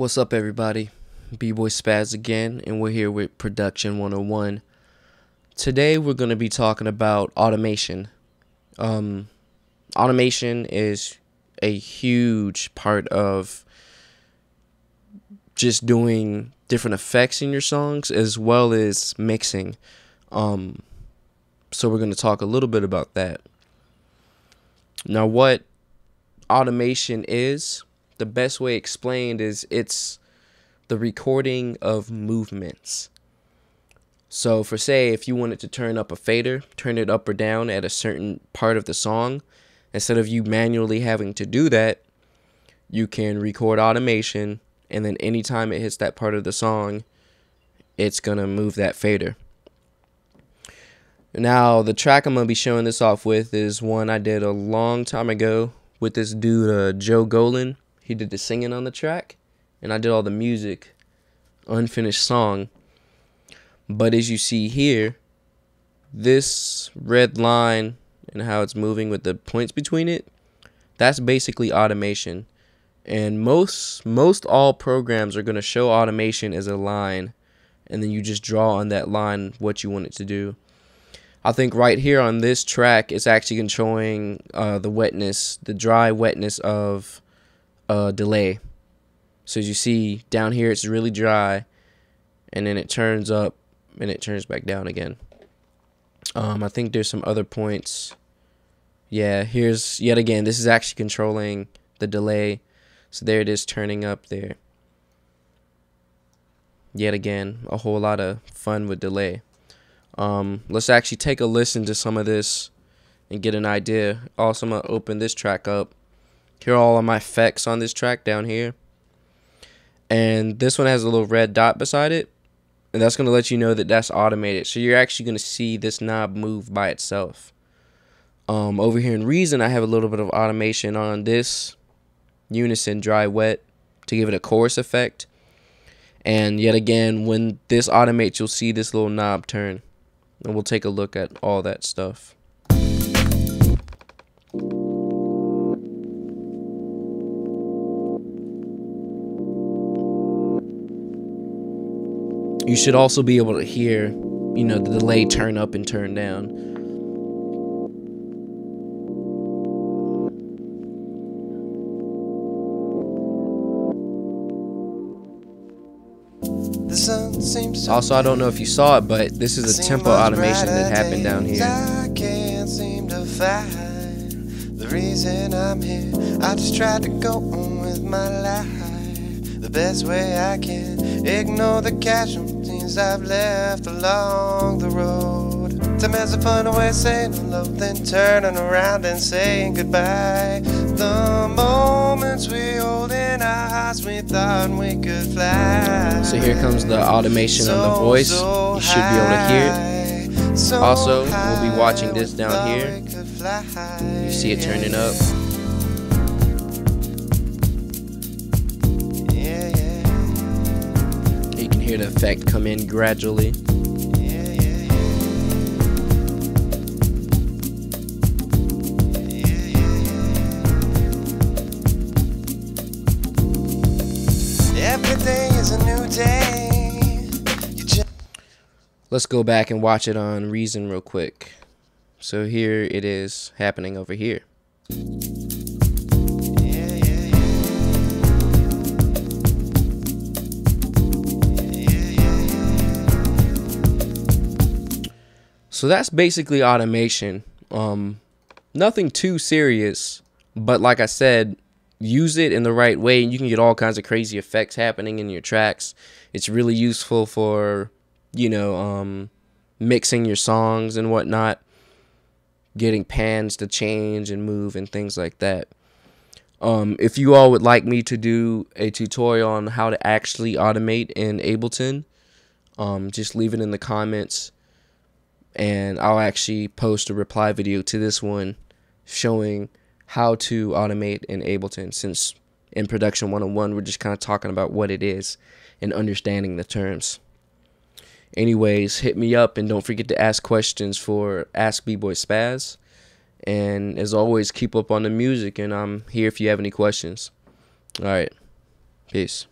What's up, everybody? B Boy Spaz again, and we're here with Production 101. Today, we're going to be talking about automation. Um, automation is a huge part of just doing different effects in your songs as well as mixing. Um, so, we're going to talk a little bit about that. Now, what automation is, the best way explained is it's the recording of movements. So, for say, if you wanted to turn up a fader, turn it up or down at a certain part of the song, instead of you manually having to do that, you can record automation, and then anytime it hits that part of the song, it's gonna move that fader. Now, the track I'm gonna be showing this off with is one I did a long time ago with this dude, uh, Joe Golan. He did the singing on the track, and I did all the music, unfinished song. But as you see here, this red line and how it's moving with the points between it, that's basically automation. And most most all programs are going to show automation as a line and then you just draw on that line what you want it to do. I think right here on this track, it's actually controlling uh, the wetness, the dry wetness of uh, delay. So as you see down here, it's really dry, and then it turns up and it turns back down again. Um, I think there's some other points. Yeah, here's yet again. This is actually controlling the delay. So there it is turning up there. Yet again, a whole lot of fun with delay. Um, let's actually take a listen to some of this and get an idea. Also, I'm going to open this track up. Here are all of my effects on this track down here. And this one has a little red dot beside it. And that's going to let you know that that's automated. So you're actually going to see this knob move by itself. Um, over here in Reason, I have a little bit of automation on this unison dry wet to give it a chorus effect. And yet again, when this automates, you'll see this little knob turn. And we'll take a look at all that stuff. You should also be able to hear, you know, the delay turn up and turn down. Also, I don't know if you saw it, but this is a tempo automation that happened down here. I can't seem to find the reason I'm here. I just tried to go on with my life the best way I can. Ignore the casualties I've left along the road. Time has a fun way saying hello, then turning around and saying goodbye. The moments we hold in our hearts, we thought we could fly. So here comes the automation so, on the voice. You should be able to hear it. So also, we'll be watching this down here. You see it turning up. Hear the effect come in gradually. is a new day. Let's go back and watch it on Reason real quick. So here it is happening over here. So that's basically automation. Um, nothing too serious, but like I said, use it in the right way and you can get all kinds of crazy effects happening in your tracks. It's really useful for you know um, mixing your songs and whatnot getting pans to change and move and things like that. Um, if you all would like me to do a tutorial on how to actually automate in ableton um, just leave it in the comments and i'll actually post a reply video to this one showing how to automate in Ableton since in Production 101 we're just kind of talking about what it is and understanding the terms. Anyways, hit me up and don't forget to ask questions for Ask B-Boy Spaz. And as always, keep up on the music and I'm here if you have any questions. All right. Peace.